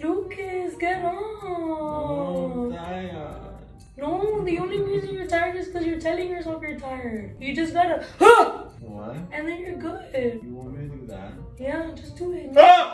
Lucas, get Oh, on. tired. No, the only reason you're tired is because you're telling yourself you're tired. You just gotta, huh! What? and then you're good. You want me to do that? Yeah, just do it. Ah!